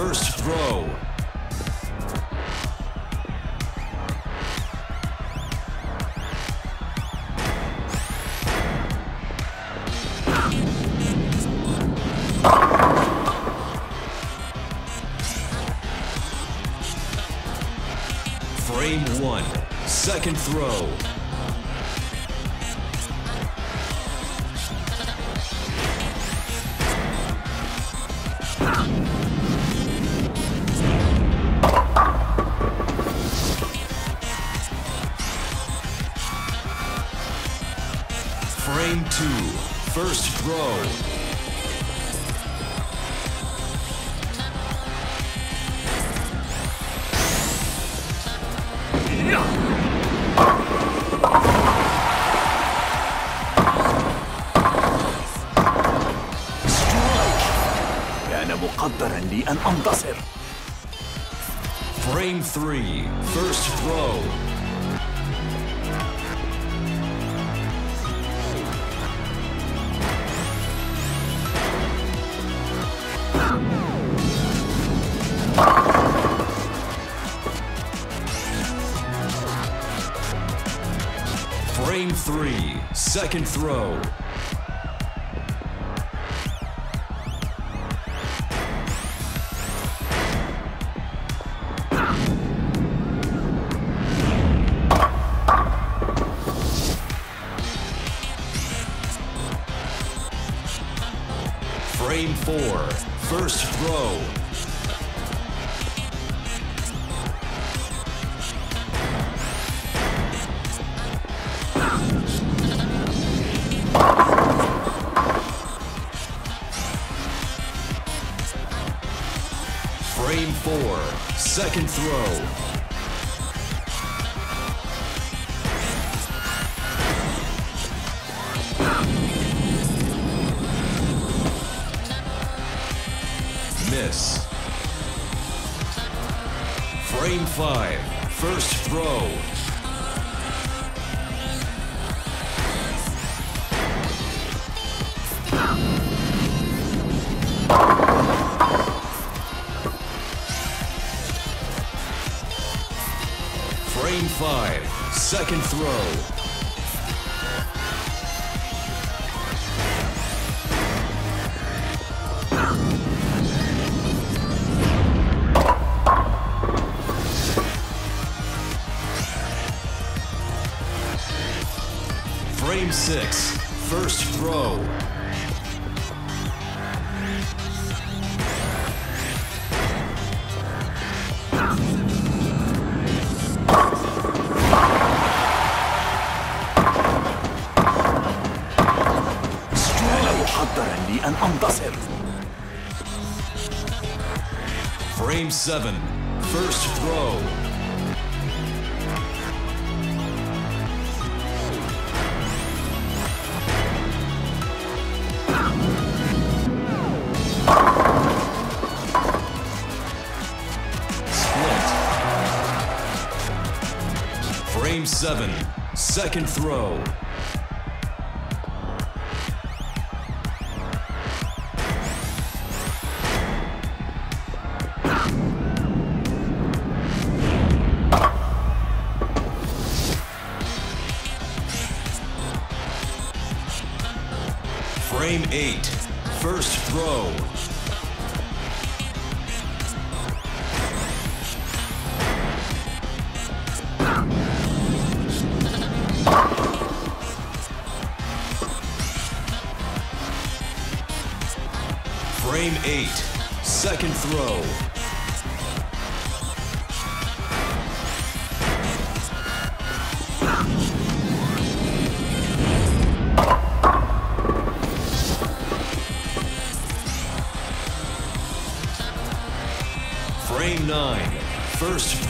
First throw. Frame one. Second throw. Frame First throw. كان مقدرا لي أن أنتصر Frame three. First throw. Frame three, second throw. Frame four, first throw. Frame 4, second throw. Miss. Frame five. First throw. Frame 5, second throw. Frame six. First throw. Andy and undoes everything. Frame 7, first throw. Split. Frame 7, second throw. Frame eight. First throw. Frame eight. Second throw. First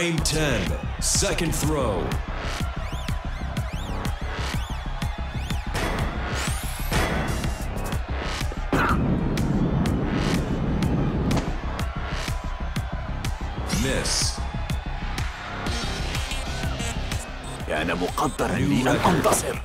Frame 10. Second throw. Miss. كان مقدرا لي أن أنتصر